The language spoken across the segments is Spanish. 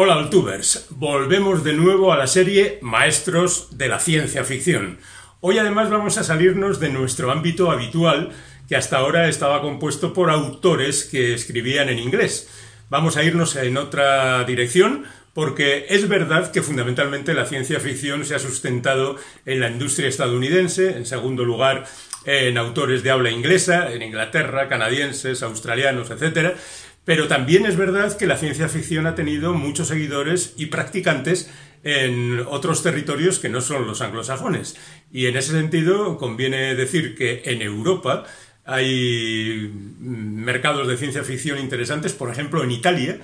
Hola Altubers, volvemos de nuevo a la serie Maestros de la Ciencia Ficción. Hoy además vamos a salirnos de nuestro ámbito habitual, que hasta ahora estaba compuesto por autores que escribían en inglés. Vamos a irnos en otra dirección, porque es verdad que fundamentalmente la ciencia ficción se ha sustentado en la industria estadounidense, en segundo lugar en autores de habla inglesa, en Inglaterra, canadienses, australianos, etc. Pero también es verdad que la ciencia ficción ha tenido muchos seguidores y practicantes en otros territorios que no son los anglosajones. Y en ese sentido conviene decir que en Europa hay mercados de ciencia ficción interesantes, por ejemplo en Italia,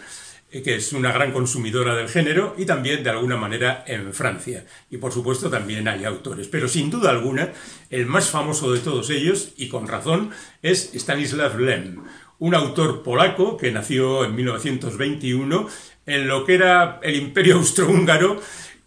eh, que es una gran consumidora del género, y también de alguna manera en Francia. Y por supuesto también hay autores. Pero sin duda alguna, el más famoso de todos ellos, y con razón, es Stanislav Lem, un autor polaco que nació en 1921 en lo que era el imperio austrohúngaro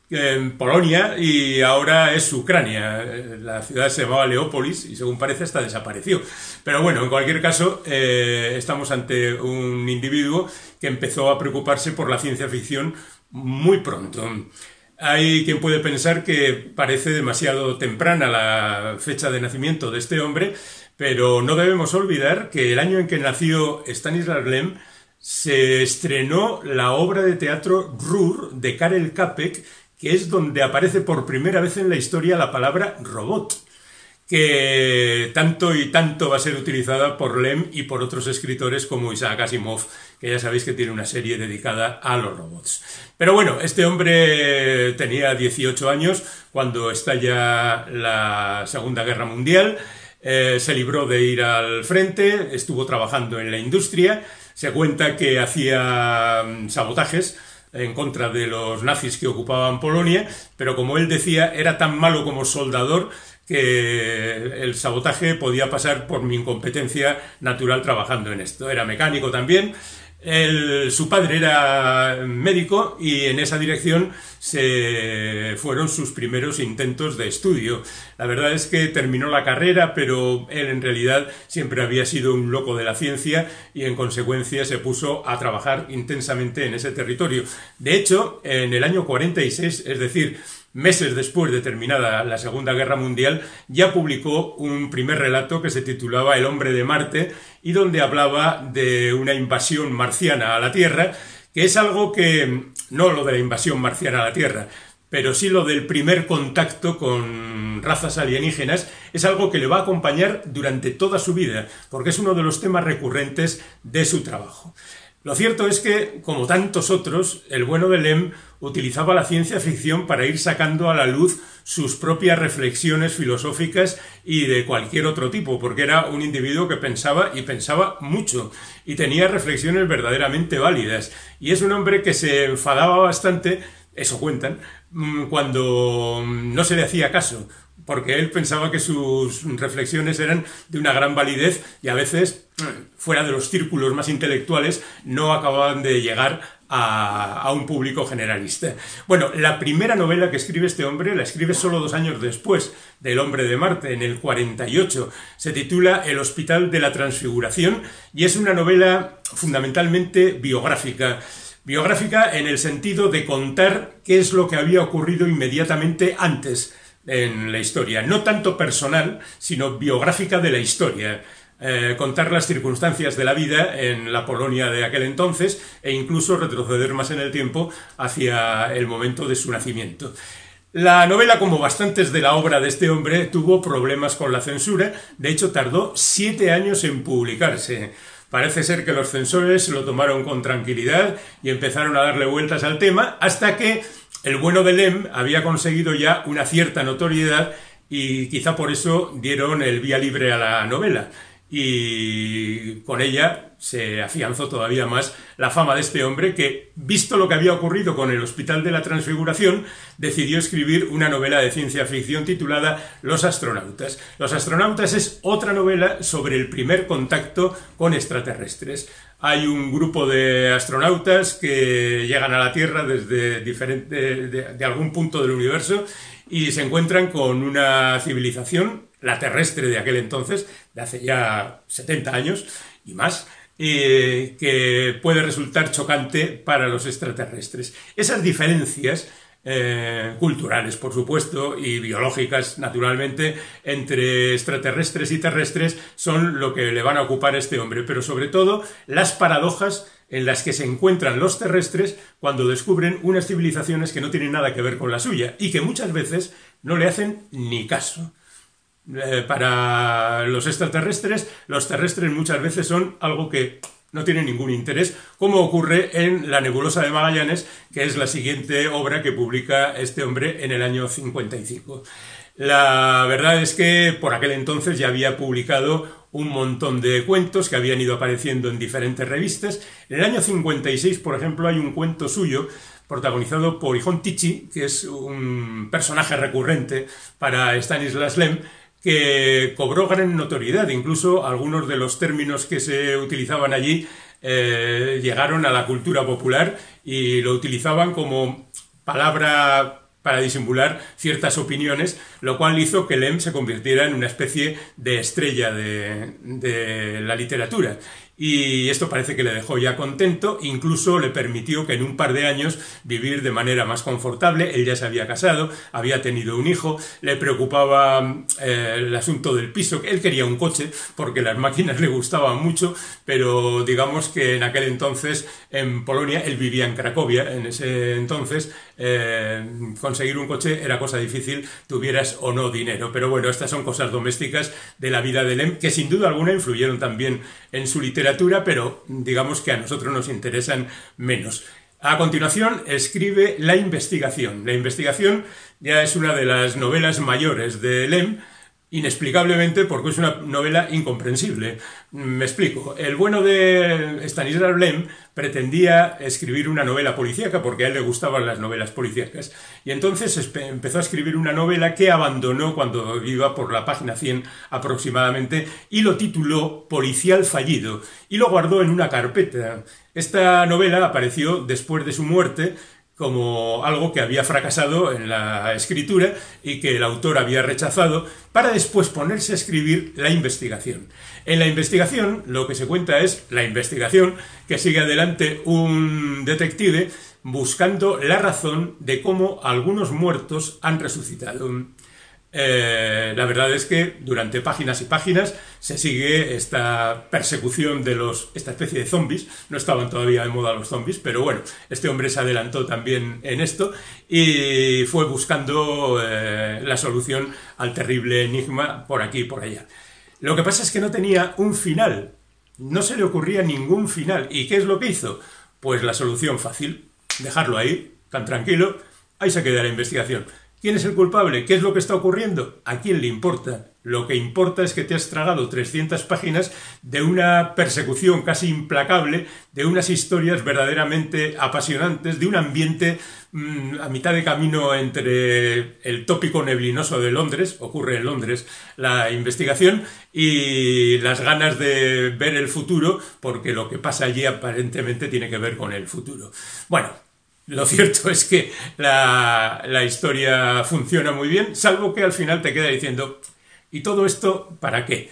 en Polonia y ahora es Ucrania. La ciudad se llamaba Leópolis y según parece hasta desapareció. Pero bueno, en cualquier caso, eh, estamos ante un individuo que empezó a preocuparse por la ciencia ficción muy pronto. Hay quien puede pensar que parece demasiado temprana la fecha de nacimiento de este hombre, pero no debemos olvidar que el año en que nació Stanislav Lem se estrenó la obra de teatro Rur de Karel Capek, que es donde aparece por primera vez en la historia la palabra robot, que tanto y tanto va a ser utilizada por Lem y por otros escritores como Isaac Asimov, que ya sabéis que tiene una serie dedicada a los robots. Pero bueno, este hombre tenía 18 años cuando estalla la Segunda Guerra Mundial, eh, se libró de ir al frente, estuvo trabajando en la industria, se cuenta que hacía mm, sabotajes, en contra de los nazis que ocupaban Polonia, pero como él decía, era tan malo como soldador que el sabotaje podía pasar por mi incompetencia natural trabajando en esto. Era mecánico también su padre era médico y en esa dirección se fueron sus primeros intentos de estudio. La verdad es que terminó la carrera, pero él en realidad siempre había sido un loco de la ciencia y en consecuencia se puso a trabajar intensamente en ese territorio. De hecho, en el año 46, es decir, meses después de terminada la Segunda Guerra Mundial, ya publicó un primer relato que se titulaba El hombre de Marte y donde hablaba de una invasión marciana a la Tierra, que es algo que, no lo de la invasión marciana a la Tierra, pero sí lo del primer contacto con razas alienígenas es algo que le va a acompañar durante toda su vida, porque es uno de los temas recurrentes de su trabajo. Lo cierto es que, como tantos otros, el bueno de Lem utilizaba la ciencia ficción para ir sacando a la luz sus propias reflexiones filosóficas y de cualquier otro tipo, porque era un individuo que pensaba y pensaba mucho y tenía reflexiones verdaderamente válidas. Y es un hombre que se enfadaba bastante, eso cuentan, mm, cuando no se le hacía caso, porque él pensaba que sus reflexiones eran de una gran validez y a veces, fuera de los círculos más intelectuales, no acababan de llegar a, un público generalista. Bueno, la primera novela que escribe este hombre la escribe solo dos años después del Hombre de Marte, en el 48. Se titula El Hospital de la Transfiguración y es una novela fundamentalmente biográfica biográfica en el sentido de contar qué es lo que había ocurrido inmediatamente antes en la historia, no tanto personal, sino biográfica de la historia. Eh, contar las circunstancias de la vida en la Polonia de aquel entonces e incluso retroceder más en el tiempo hacia el momento de su nacimiento. La novela, como bastantes de la obra de este hombre, tuvo problemas con la censura, de hecho tardó siete años en publicarse. Parece ser que los censores lo tomaron con tranquilidad y empezaron a darle vueltas al tema hasta que el bueno de Lem había conseguido ya una cierta notoriedad y quizá por eso dieron el vía libre a la novela. Y con ella se afianzó todavía más la fama de este hombre que, visto lo que había ocurrido con el Hospital de la Transfiguración, decidió escribir una novela de ciencia ficción titulada Los astronautas. Los astronautas es otra novela sobre el primer contacto con extraterrestres. Hay un grupo de astronautas que llegan a la Tierra desde diferente, de, algún punto del universo y se encuentran con una civilización, la terrestre de aquel entonces, de hace ya 70 años y más, y que puede resultar chocante para los extraterrestres. Esas diferencias eh, culturales, por supuesto, y biológicas, naturalmente, entre extraterrestres y terrestres son lo que le van a ocupar a este hombre, pero sobre todo las paradojas en las que se encuentran los terrestres cuando descubren unas civilizaciones que no tienen nada que ver con la suya y que muchas veces no le hacen ni caso. Eh, para los extraterrestres, los terrestres muchas veces son algo que no tiene ningún interés, como ocurre en La nebulosa de Magallanes, que es la siguiente obra que publica este hombre en el año 55. La verdad es que por aquel entonces ya había publicado un montón de cuentos que habían ido apareciendo en diferentes revistas. En el año 56, por ejemplo, hay un cuento suyo protagonizado por Ijon Tichy, que es un personaje recurrente para Stanislas Lem, que cobró gran notoriedad. Incluso algunos de los términos que se utilizaban allí eh, llegaron a la cultura popular y lo utilizaban como palabra para disimular ciertas opiniones, lo cual hizo que Lem se convirtiera en una especie de estrella de, de la literatura y esto parece que le dejó ya contento, incluso le permitió que en un par de años vivir de manera más confortable, él ya se había casado, había tenido un hijo, le preocupaba eh, el asunto del piso, él quería un coche porque las máquinas le gustaban mucho, pero digamos que en aquel entonces en Polonia, él vivía en Cracovia, en ese entonces eh, conseguir un coche era cosa difícil, tuvieras o no dinero, pero bueno, estas son cosas domésticas de la vida de Lem que sin duda alguna influyeron también en su literatura pero digamos que a nosotros nos interesan menos. A continuación, escribe La investigación. La investigación ya es una de las novelas mayores de Lem, inexplicablemente porque es una novela incomprensible. Me explico. El bueno de Stanisław Lem pretendía escribir una novela policíaca porque a él le gustaban las novelas policíacas y entonces empezó a escribir una novela que abandonó cuando iba por la página 100 aproximadamente y lo tituló Policial fallido y lo guardó en una carpeta. Esta novela apareció después de su muerte como algo que había fracasado en la escritura y que el autor había rechazado, para después ponerse a escribir la investigación. En la investigación lo que se cuenta es la investigación que sigue adelante un detective buscando la razón de cómo algunos muertos han resucitado. Eh, la verdad es que durante páginas y páginas se sigue esta persecución de los, esta especie de zombies. No estaban todavía de moda los zombies, pero bueno, este hombre se adelantó también en esto y fue buscando eh, la solución al terrible enigma por aquí y por allá. Lo que pasa es que no tenía un final, no se le ocurría ningún final. ¿Y qué es lo que hizo? Pues la solución fácil, dejarlo ahí, tan tranquilo, ahí se queda la investigación. ¿Quién es el culpable? ¿Qué es lo que está ocurriendo? ¿A quién le importa? Lo que importa es que te has tragado 300 páginas de una persecución casi implacable, de unas historias verdaderamente apasionantes, de un ambiente mm, a mitad de camino entre el tópico neblinoso de Londres, ocurre en Londres la investigación, y las ganas de ver el futuro, porque lo que pasa allí aparentemente tiene que ver con el futuro. Bueno, lo cierto es que la, historia funciona muy bien, salvo que al final te queda diciendo, ¿y todo esto para qué?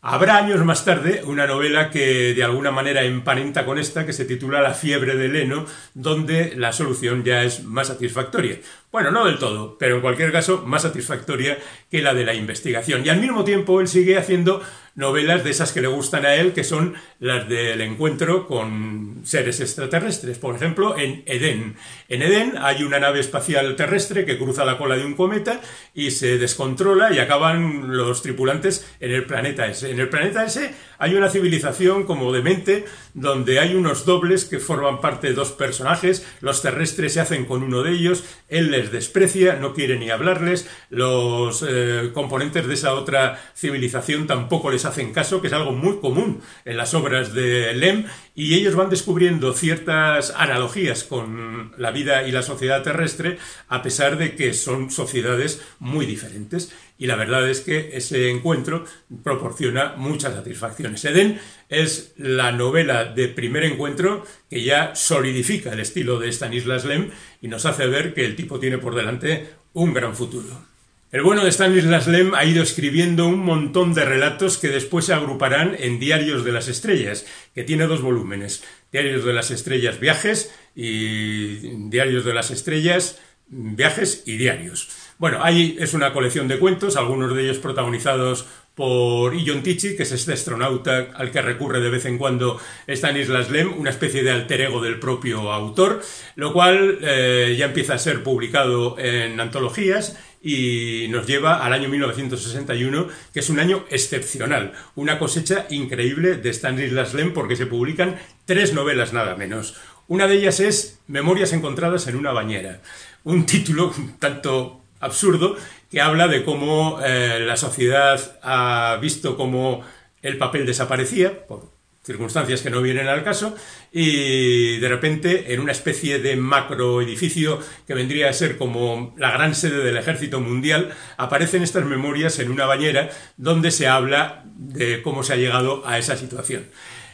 Habrá años más tarde una novela que de alguna manera emparenta con esta, que se titula La fiebre de Leno, donde la solución ya es más satisfactoria. Bueno, no del todo, pero en cualquier caso más satisfactoria que la de la investigación. Y al mismo tiempo él sigue haciendo novelas de esas que le gustan a él, que son las del encuentro con seres extraterrestres. Por ejemplo, en Edén. En Edén hay una nave espacial terrestre que cruza la cola de un cometa y se descontrola y acaban los tripulantes en el planeta ese. En el planeta ese hay una civilización como demente, donde hay unos dobles que forman parte de dos personajes, los terrestres se hacen con uno de ellos, él les desprecia, no quiere ni hablarles, los eh, componentes de esa otra civilización tampoco les hacen caso, que es algo muy común en las obras de Lem, y ellos van descubriendo ciertas analogías con la vida y la sociedad terrestre, a pesar de que son sociedades muy diferentes. Y la verdad es que ese encuentro proporciona muchas satisfacciones. Eden es la novela de primer encuentro que ya solidifica el estilo de Stanislas Lem y nos hace ver que el tipo tiene por delante un gran futuro. El bueno de Stanislas Lem ha ido escribiendo un montón de relatos que después se agruparán en Diarios de las Estrellas, que tiene dos volúmenes. Diarios de las Estrellas Viajes y Diarios de las Estrellas Viajes y Diarios. Bueno, ahí es una colección de cuentos, algunos de ellos protagonizados por Ion Tichy, que es este astronauta al que recurre de vez en cuando Stanislas Lem, una especie de alter ego del propio autor, lo cual eh, ya empieza a ser publicado en antologías y nos lleva al año 1961, que es un año excepcional, una cosecha increíble de Stanislas Lem porque se publican tres novelas nada menos. Una de ellas es Memorias encontradas en una bañera, un título tanto absurdo que habla de cómo eh, la sociedad ha visto cómo el papel desaparecía, por circunstancias que no vienen al caso, y de repente en una especie de macro edificio que vendría a ser como la gran sede del ejército mundial, aparecen estas memorias en una bañera donde se habla de cómo se ha llegado a esa situación.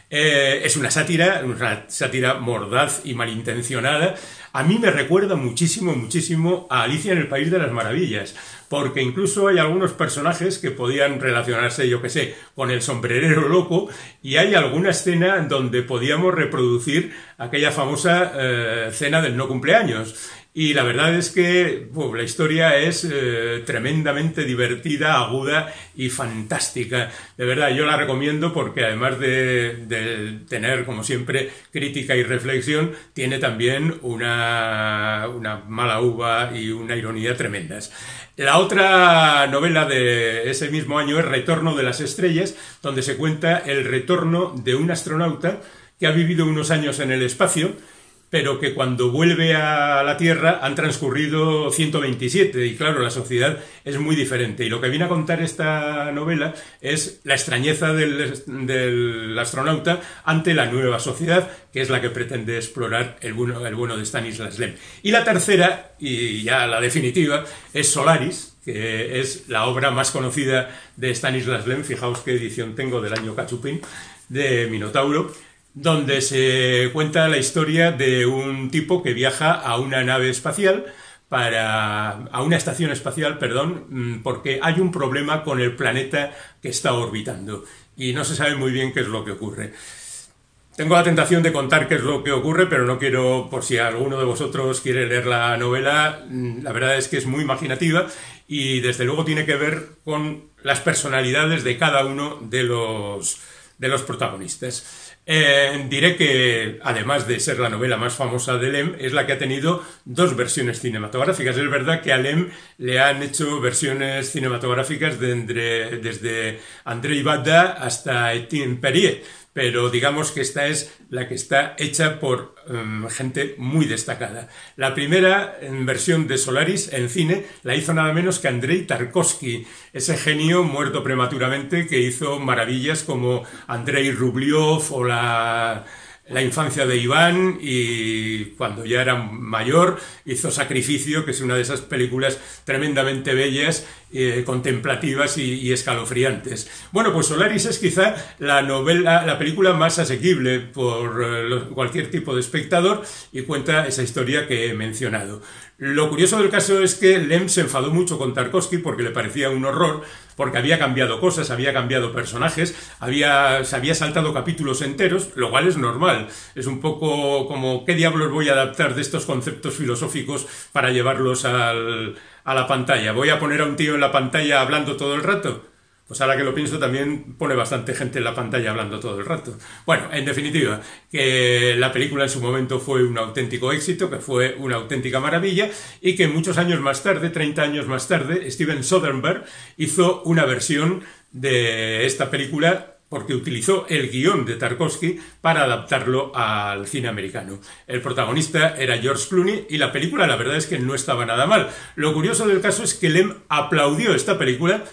Eh, es una sátira, una sátira mordaz y malintencionada. A mí me recuerda muchísimo, muchísimo a Alicia en el País de las Maravillas, porque incluso hay algunos personajes que podían relacionarse, yo que sé, con el sombrerero loco, y hay alguna escena donde podíamos reproducir aquella famosa eh, cena del no cumpleaños. Y la verdad es que la historia es eh, tremendamente divertida, aguda y fantástica. De verdad, yo la recomiendo porque además de, tener, como siempre, crítica y reflexión, tiene también una, una mala uva y una ironía tremendas. La otra novela de ese mismo año es Retorno de las Estrellas, donde se cuenta el retorno de un astronauta que ha vivido unos años en el espacio pero que cuando vuelve a la Tierra han transcurrido 127 y claro, la sociedad es muy diferente. Y lo que viene a contar esta novela es la extrañeza del, astronauta ante la nueva sociedad, que es la que pretende explorar el bueno, el bueno de Stanislas Lem. Y la tercera, y ya la definitiva, es Solaris, que es la obra más conocida de Stanislas Lem, fijaos qué edición tengo del año Cachupín, de Minotauro, donde se cuenta la historia de un tipo que viaja a una nave espacial para a una estación espacial, perdón, mm, porque hay un problema con el planeta que está orbitando y no se sabe muy bien qué es lo que ocurre. Tengo la tentación de contar qué es lo que ocurre, pero no quiero, por si alguno de vosotros quiere leer la novela, mm, la verdad es que es muy imaginativa y desde luego tiene que ver con las personalidades de cada uno de los, de los protagonistas. Eh, diré que, además de ser la novela más famosa de Lem, es la que ha tenido dos versiones cinematográficas. Es verdad que a Lem le han hecho versiones cinematográficas desde André Ibada hasta Etienne Perrier, pero digamos que esta es la que está hecha por em, gente muy destacada. La primera versión de Solaris en cine la hizo nada menos que Andrei Tarkovsky, ese genio muerto prematuramente que hizo maravillas como Andrei Rubliov o la la infancia de Iván y cuando ya era mayor hizo Sacrificio, que es una de esas películas tremendamente bellas, eh, contemplativas y, escalofriantes. Bueno, pues Solaris es quizá la novela, la película más asequible por eh, cualquier tipo de espectador y cuenta esa historia que he mencionado. Lo curioso del caso es que Lem se enfadó mucho con Tarkovsky porque le parecía un horror, porque había cambiado cosas, había cambiado personajes, había, se había saltado capítulos enteros, lo cual es normal. Es un poco como, ¿qué diablos voy a adaptar de estos conceptos filosóficos para llevarlos al, a la pantalla? ¿Voy a poner a un tío en la pantalla hablando todo el rato? Pues ahora que lo pienso también pone bastante gente en la pantalla hablando todo el rato. Bueno, en definitiva, que la película en su momento fue un auténtico éxito, que fue una auténtica maravilla y que muchos años más tarde, 30 años más tarde, Steven Soderbergh hizo una versión de esta película porque utilizó el guion de Tarkovsky para adaptarlo al cine americano. El protagonista era George Clooney y la película la verdad es que no estaba nada mal. Lo curioso del caso es que Lem aplaudió esta película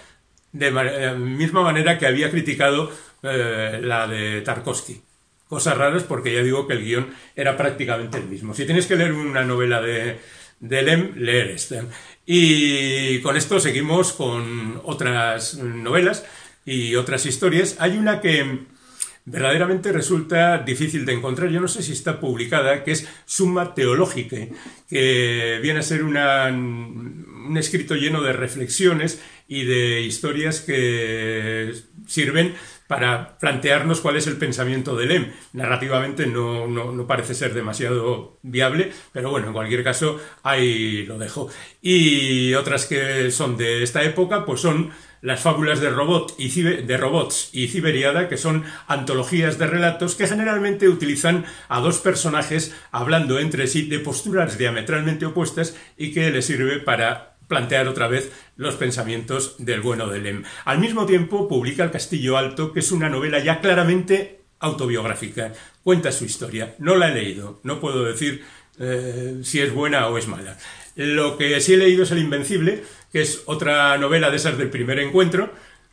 de eh, misma manera que había criticado eh, la de Tarkovsky. Cosas raras porque ya digo que el guion era prácticamente el mismo. Si tienes que leer una novela de, de Lem, leer esta. Y con esto seguimos con otras novelas y otras historias. Hay una que verdaderamente resulta difícil de encontrar. Yo no sé si está publicada, que es Summa Theologica, que viene a ser una un escrito lleno de reflexiones y de historias que sirven para plantearnos cuál es el pensamiento de Lem. Narrativamente no, no, parece ser demasiado viable, pero bueno, en cualquier caso ahí lo dejo. Y otras que son de esta época, pues son las fábulas de, y de robots y Ciberiada, que son antologías de relatos que generalmente utilizan a dos personajes hablando entre sí de posturas diametralmente opuestas y que les sirve para plantear otra vez los pensamientos del bueno de Lem. Al mismo tiempo publica El Castillo Alto, que es una novela ya claramente autobiográfica. Cuenta su historia. No la he leído, no puedo decir eh, si es buena o es mala. Lo que sí he leído es El Invencible, que es otra novela de esas del primer encuentro,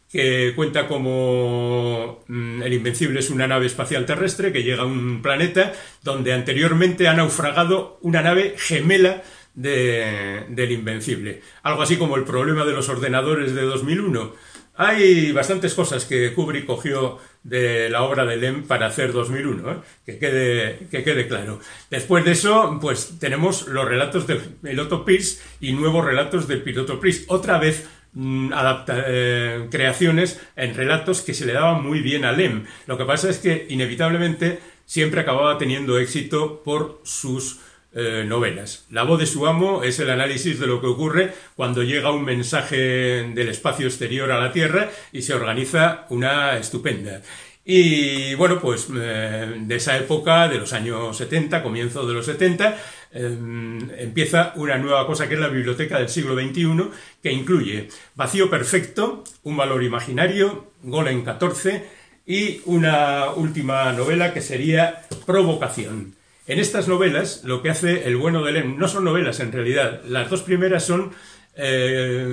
que cuenta como mm, el Invencible es una nave espacial terrestre que llega a un planeta donde anteriormente ha naufragado una nave gemela del Invencible. Algo así como el problema de los ordenadores de 2001 hay bastantes cosas que Kubrick cogió de la obra de Lem para hacer 2001, ¿eh? que, quede, que quede claro. Después de eso, pues tenemos los relatos del piloto Pierce y nuevos relatos del piloto Pierce. Otra vez mm, adapta, eh, creaciones en relatos que se le daban muy bien a Lem. Lo que pasa es que inevitablemente siempre acababa teniendo éxito por sus eh, novelas. La voz de su amo es el análisis de lo que ocurre cuando llega un mensaje del espacio exterior a la Tierra y se organiza una estupenda. Y bueno, pues eh, de esa época, de los años 70, comienzo de los 70, em, empieza una nueva cosa que es la biblioteca del siglo XXI, que incluye Vacío Perfecto, Un Valor Imaginario, Golem 14 y una última novela que sería Provocación. En estas novelas, lo que hace el bueno de Lem, no son novelas en realidad, las dos primeras son eh,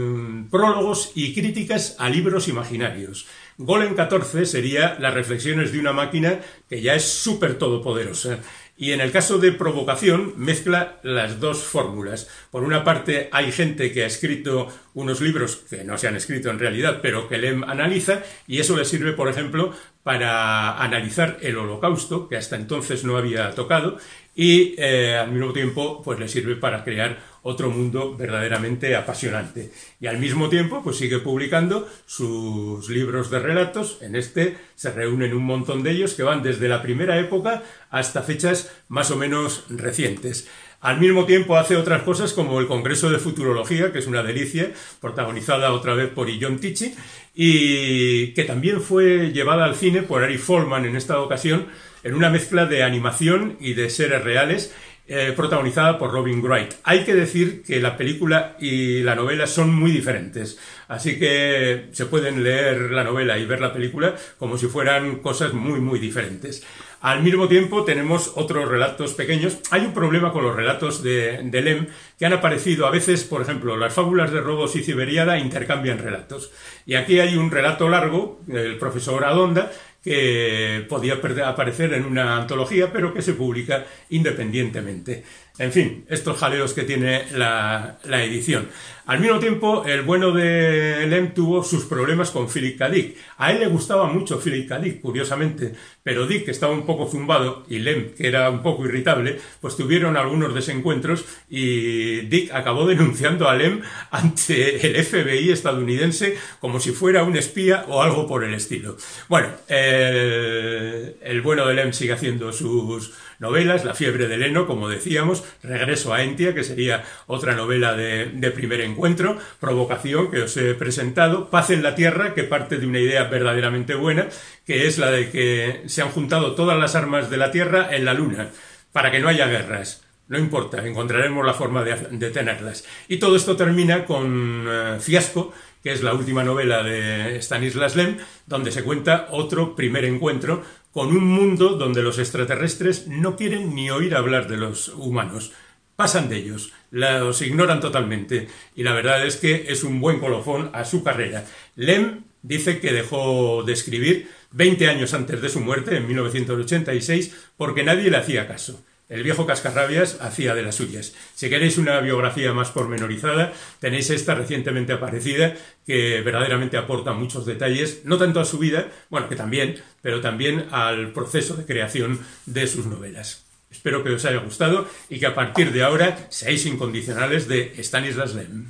prólogos y críticas a libros imaginarios. Golem 14 sería las reflexiones de una máquina que ya es súper todopoderosa. Y en el caso de provocación, mezcla las dos fórmulas. Por una parte, hay gente que ha escrito unos libros que no se han escrito en realidad, pero que Lem analiza, y eso le sirve, por ejemplo, para analizar el holocausto, que hasta entonces no había tocado, y eh, al mismo tiempo pues le sirve para crear otro mundo verdaderamente apasionante. Y al mismo tiempo pues sigue publicando sus libros de relatos, en este se reúnen un montón de ellos que van desde la primera época hasta fechas más o menos recientes. Al mismo tiempo hace otras cosas como el Congreso de Futurología, que es una delicia, protagonizada otra vez por John Tichy, y que también fue llevada al cine por Ari Folman en esta ocasión, en una mezcla de animación y de seres reales, eh, protagonizada por Robin Wright. Hay que decir que la película y la novela son muy diferentes, así que se pueden leer la novela y ver la película como si fueran cosas muy, muy diferentes. Al mismo tiempo tenemos otros relatos pequeños. Hay un problema con los relatos de, de Lem que han aparecido a veces, por ejemplo, las fábulas de Robos y Ciberiada intercambian relatos. Y aquí hay un relato largo, el profesor Adonda, que podía aparecer en una antología, pero que se publica independientemente. En fin, estos jaleos que tiene la, edición. Al mismo tiempo, el bueno de Lem tuvo sus problemas con Philip K. A él le gustaba mucho Philip K. Curiosamente, pero Dick, que estaba un poco zumbado, y Lem, que era un poco irritable, pues tuvieron algunos desencuentros y Dick acabó denunciando a Lem ante el FBI estadounidense como si fuera un espía o algo por el estilo. Bueno, el, el bueno de Lem sigue haciendo sus novelas, La fiebre de Leno, como decíamos, Regreso a Entia, que sería otra novela de, primer encuentro, Provocación, que os he presentado, Paz en la Tierra, que parte de una idea verdaderamente buena, que es la de que se han juntado todas las armas de la Tierra en la Luna, para que no haya guerras. No importa, encontraremos la forma de, detenerlas. Y todo esto termina con eh, Fiasco, que es la última novela de Stanislas Lem, donde se cuenta otro primer encuentro con un mundo donde los extraterrestres no quieren ni oír hablar de los humanos. Pasan de ellos, los ignoran totalmente y la verdad es que es un buen colofón a su carrera. Lem dice que dejó de escribir 20 años antes de su muerte, en 1986, porque nadie le hacía caso. El viejo Cascarrabias hacía de las suyas. Si queréis una biografía más pormenorizada, tenéis esta recientemente aparecida que verdaderamente aporta muchos detalles, no tanto a su vida, bueno, que también, pero también al proceso de creación de sus novelas. Espero que os haya gustado y que a partir de ahora seáis incondicionales de Stanislas Lem.